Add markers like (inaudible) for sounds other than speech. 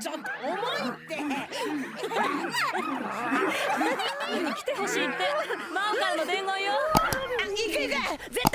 ちょっと重いって。(laughs) (laughs) 来てほしいって。マオからの伝言よ。あ行く行く。絶対